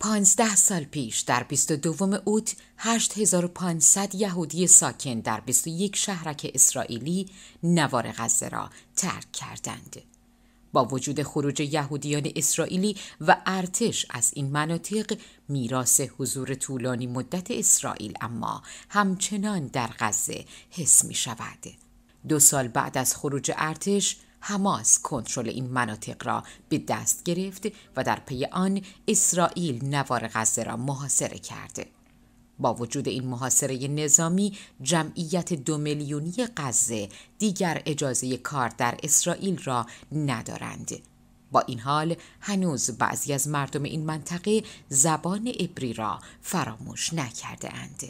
پانزده سال پیش در 22 اوت 8500 یهودی ساکن در 21 شهرک اسرائیلی نوار غزه را ترک کردند. با وجود خروج یهودیان اسرائیلی و ارتش از این مناطق میراث حضور طولانی مدت اسرائیل اما همچنان در غزه حس می شود. دو سال بعد از خروج ارتش حماس کنترل این مناطق را به دست گرفت و در پی آن اسرائیل نوار غزه را محاصره کرده. با وجود این محاصره نظامی جمعیت دو میلیونی غزه دیگر اجازه کار در اسرائیل را ندارند. با این حال هنوز بعضی از مردم این منطقه زبان عبری را فراموش نکرده اند.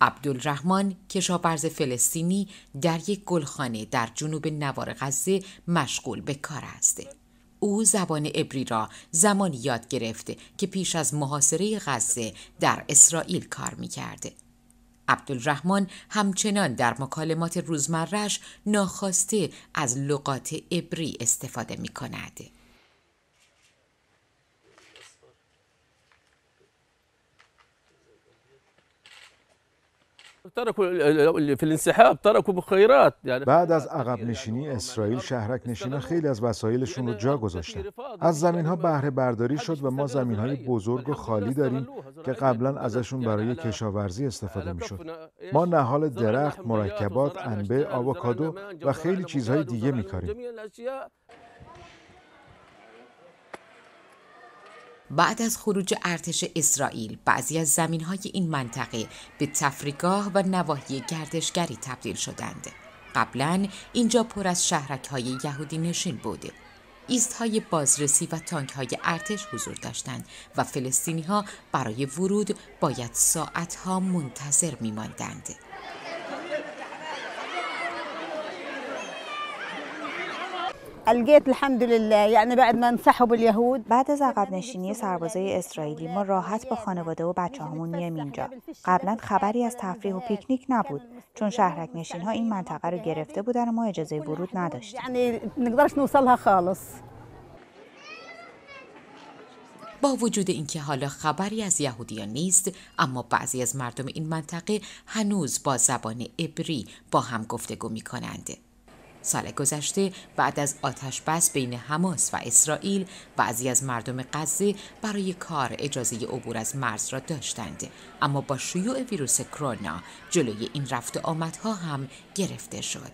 عبدالرحمن کشاورز فلسطینی در یک گلخانه در جنوب نوار غزه مشغول به کار است. او زبان عبری را زمانی یاد گرفته که پیش از محاصره غزه در اسرائیل کار می کرده. عبدالرحمن همچنان در مکالمات روزمرش ناخواسته از لغات عبری استفاده می کند. بعد از عقب نشینی اسرائیل شهرک نشینا خیلی از وسایلشون رو جا گذاشتن. از زمین ها بهره برداری شد و ما زمین های بزرگ و خالی داریم که قبلا ازشون برای کشاورزی استفاده می شد ما نهال درخت، مرکبات، انبه، آووکادو و خیلی چیزهای دیگه می کاریم بعد از خروج ارتش اسرائیل بعضی از زمین های این منطقه به تفریگاه و نواحی گردشگری تبدیل شدند. قبلا اینجا پر از شهرک های یهودی نشین بوده. ایست های بازرسی و تانک های ارتش حضور داشتند و فلسطینی ها برای ورود باید ساعت ها منتظر می ماندند. الجيت الحمد لله. يعني بعد ما انسحبوا اليهود. بعد از عقب نشینی سربازای اسرائیلی ما راحت با خانواده و بچه هامون میم اینجا. قبلا خبری از تفریح و پیکنیک نبود چون شهرک نشین ها این منطقه رو گرفته بودن و ما اجازه ورود نداشتیم. يعني نقدرش نوصلها خالص. با وجود اینکه حالا خبری از یهودیان نیست اما بعضی از مردم این منطقه هنوز با زبان عبری با هم گفتگو می کنند. سال گذشته بعد از آتش بس بین حماس و اسرائیل بعضی از مردم غزه برای کار اجازه عبور از مرز را داشتند. اما با شیوع ویروس کرونا جلوی این رفت آمدها هم گرفته شد.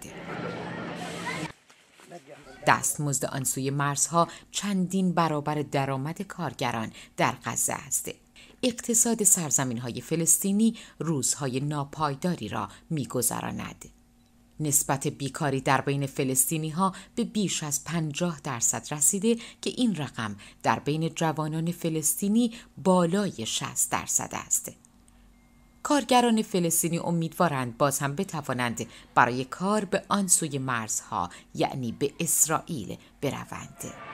دستمزد آن سوی مرزها چندین برابر درآمد کارگران در غزه است. اقتصاد سرزمین های فلسطینی روزهای ناپایداری را میگذراند. نسبت بیکاری در بین فلسطینی ها به بیش از 50 درصد رسیده که این رقم در بین جوانان فلسطینی بالای 60 درصد است. کارگران فلسطینی امیدوارند باز هم بتوانند برای کار به آن سوی مرزها یعنی به اسرائیل بروند.